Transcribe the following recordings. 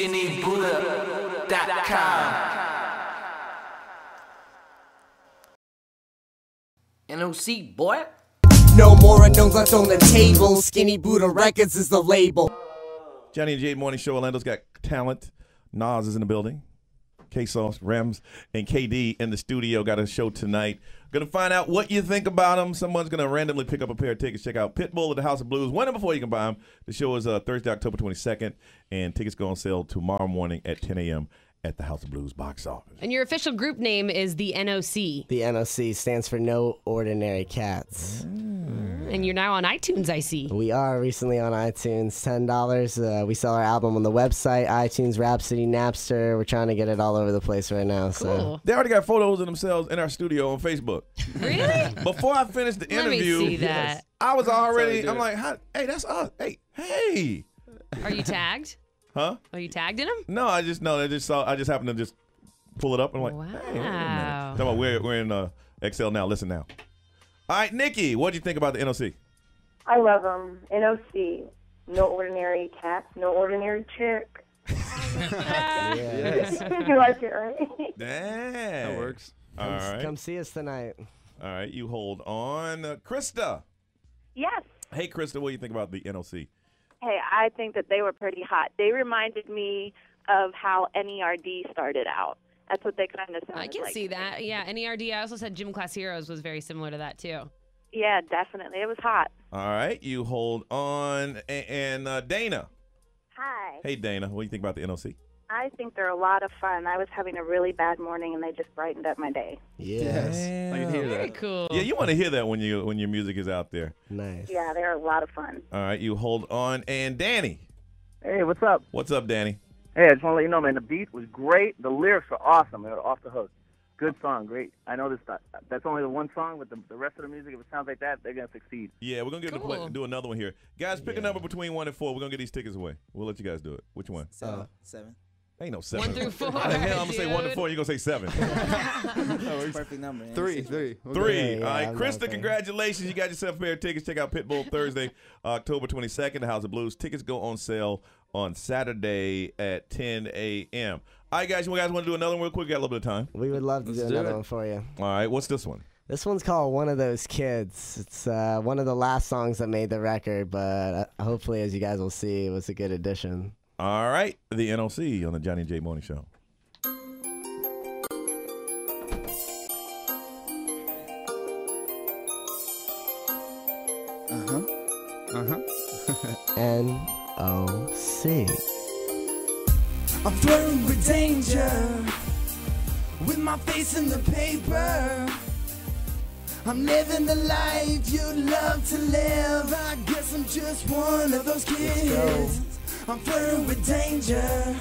SkinnyBuddha.com. NOC, boy. No more unknowns left on the table. Skinny Buddha Records is the label. Johnny and Jayde Morning Show. Orlando's got talent. Nas is in the building. K Sauce, Rams, and KD in the studio got a show tonight. Gonna find out what you think about them. Someone's gonna randomly pick up a pair of tickets. Check out Pitbull at the House of Blues. One before you can buy them. The show is uh, Thursday, October 22nd, and tickets go on sale tomorrow morning at 10 a.m. at the House of Blues box office. And your official group name is the NOC. The NOC stands for No Ordinary Cats. And you're now on iTunes, I see. We are recently on iTunes. Ten dollars. Uh, we sell our album on the website, iTunes, Rhapsody, Napster. We're trying to get it all over the place right now. So Cool. They already got photos of themselves in our studio on Facebook. Really? Before I finished the Let me interview, see that. I was already. I'm like, hey, that's us. Hey, hey, Are you tagged? huh? Are you tagged in them? No, I just no. I just saw. I just happened to just pull it up. and I'm like, hey, wait a minute. Wow. Talking about we're we're in uh, XL now. Listen now. All right, Nikki, what do you think about the NOC? I love them. NOC. No ordinary cat, no ordinary chick. Yes. you like it, right? Damn, That works. All come, right, come see us tonight. all right. You hold on, uh, Krista. Yes. Hey, Krista, what do you think about the NOC? Hey, I think that they were pretty hot. They reminded me of how NERD started out. That's what they kind of sounded I can like see to me. that. Yeah, NERD. I also said Gym Class Heroes was very similar to that too. Yeah, definitely. It was hot. All right, you hold on, A- and uh, Dana. Hi. Hey, Dana, what do you think about the NOC? I think they're a lot of fun. I was having a really bad morning, and they just brightened up my day. Yes. I can hear Very that. cool. Yeah, you want to hear that when you when your music is out there. Nice. Yeah, they're a lot of fun. All right, you hold on, and Danny. Hey, what's up? What's up, Danny? Hey, I just want to let you know, man, the beat was great. The lyrics were awesome. They were off the hook. Good song, great. I know this. That's only the one song, but the, the rest of the music, if it sounds like that, they're gonna succeed. Yeah, we're gonna get to play, Cool. do another one here, guys. Pick a number between one and four. We're gonna get these tickets away. We'll let you guys do it. Which one? Seven. Uh, Seven. Ain't no seven. One through four, How the hell I'm gonna say one to dude. four? You're gonna say seven? Perfect number. man. Three, three. Three. Yeah, yeah, All right, Krista, okay. congratulations. You got yourself a pair of tickets. Check out Pitbull Thursday, October 22nd, the House of Blues. Tickets go on sale on Saturday at 10 a.m. All right, guys, you guys want to do another one real quick? We got a little bit of time. We would love to Let's do do another one for you. All right, what's this one? This one's called One of Those Kids. It's uh, one of the last songs that made the record, but uh, hopefully, as you guys will see, it was a good addition. All right, the NOC on the Johnny J Morning Show. Uh huh. Uh huh. N O C. I'm flirting with danger with my face in the paper. I'm living the life you love to live. I guess I'm just one of those kids. I'm flirting with danger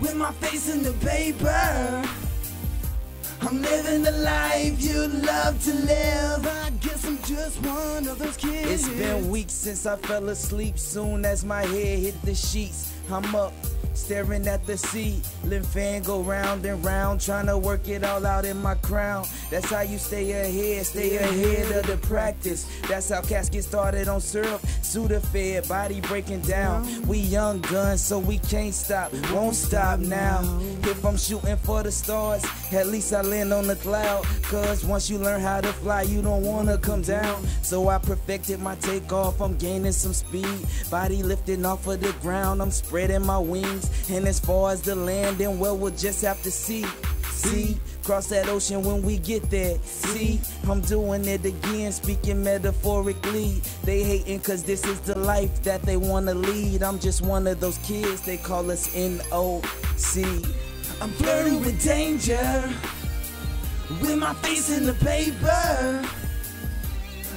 with my face in the paper. I'm living the life you love to live. I just one of those kids. It's been weeks since I fell asleep. Soon as my head hit the sheets, I'm up. Staring at the ceiling fan go round and round, trying to work it all out in my crown. That's how you stay ahead, stay ahead of the practice. That's how cats get started on syrup, Sudafed, body breaking down. We young guns, so we can't stop, won't stop now. If I'm shooting for the stars, at least I land on the cloud. Cause once you learn how to fly, you don't wanna come down. So I perfected my takeoff, I'm gaining some speed. Body lifting off of the ground, I'm spreading my wings. And as far as the landing, well, we'll just have to see. See, cross that ocean when we get there. See, I'm doing it again, speaking metaphorically. They hating cause this is the life that they wanna lead. I'm just one of those kids, they call us N-O-C. I'm flirting with danger with my face in the paper.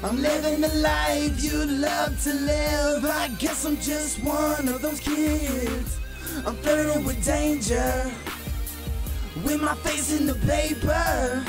I'm living the life you love to live. I guess I'm just one of those kids. I'm flirting with danger with my face in the paper.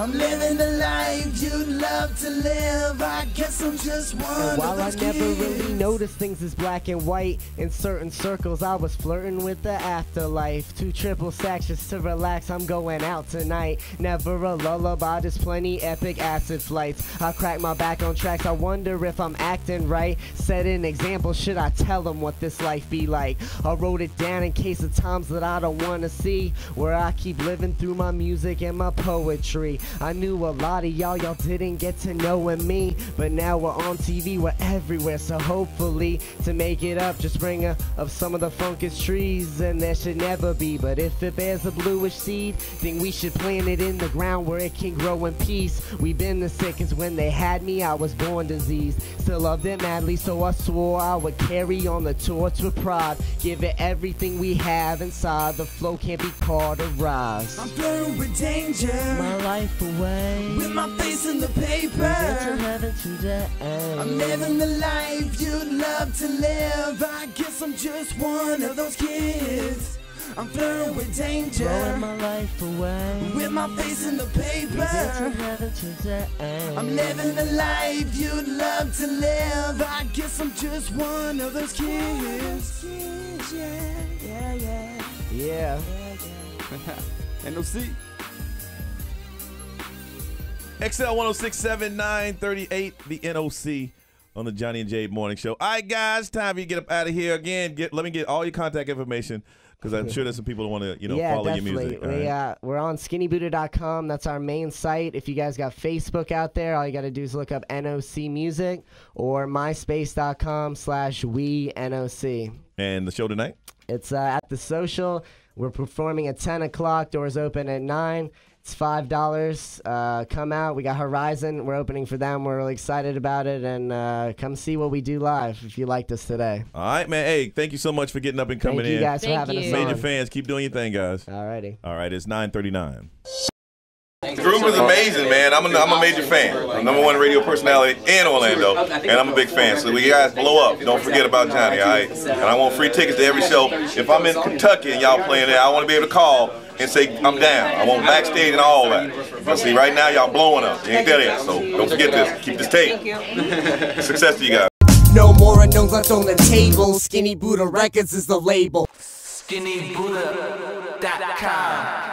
I'm living the life you'd love to live. I guess I'm just one And while I never kids. really noticed things as black and white, in certain circles I was flirting with the afterlife. Two triple stacks just to relax, I'm going out tonight. Never a lullaby, just plenty epic acid flights. I crack my back on tracks, I wonder if I'm acting right. Set an example, should I tell them what this life be like? I wrote it down in case of times that I don't wanna see, where I keep living through my music and my poetry. I knew a lot of y'all, y'all didn't get to knowing me, but now we're on TV, we're everywhere. So hopefully, to make it up, just bring a, of some of the funkest trees, and there should never be. But if it bears a bluish seed, then we should plant it in the ground where it can grow in peace. We've been the sickest when they had me, I was born diseased. Still loved it madly, so I swore I would carry on the torch with pride. Give it everything we have inside. The flow can't be cauterized. I'm flirting with danger. My life away. With my face in the paper. heaven today. I'm living the life you'd love to live. I guess I'm just one of those kids. I'm flirting with danger. Throwing my life away. With my face in the paper. heaven today. I'm living the life you'd love to live. I guess I'm just one of those kids. Yeah, yeah, yeah. Yeah. NOC. XL 1067 938, the NOC on the Johnny and Jayde Morning Show. All right, guys, time for you to get up out of here again. Get let me get all your contact information because I'm sure there's some people that want to you know yeah, follow definitely. your music. all We, right? uh, we're on skinnybuddha.com. That's our main site. If you guys got Facebook out there, all you got to do is look up NOC Music or myspace.com slash we NOC. And the show tonight? It's uh, at the social. We're performing at 10 o'clock. Doors open at 9. It's $5. Uh, come out. We got Horizon. We're opening for them. We're really excited about it. And uh, come see what we do live if you liked us today. All right, man. Hey, thank you so much for getting up and coming in. Thank you in. guys for Thank having us you. Major fans, keep doing your thing, guys. Alrighty. All right, it's 939. The group is amazing, man. I'm a, I'm a major fan. I'm number one radio personality in Orlando, and I'm a big fan. So we guys blow up. Don't forget about Johnny, all right? And I want free tickets to every show. If I'm in Kentucky and y'all playing there, I want to be able to call and say I'm down. I want backstage and all that. But see, right now y'all blowing up. You ain't there yet, so don't forget this. Keep this tape. Success to you guys. No more unknowns left on the table. Skinny Buddha Records is the label. SkinnyBuddha.com.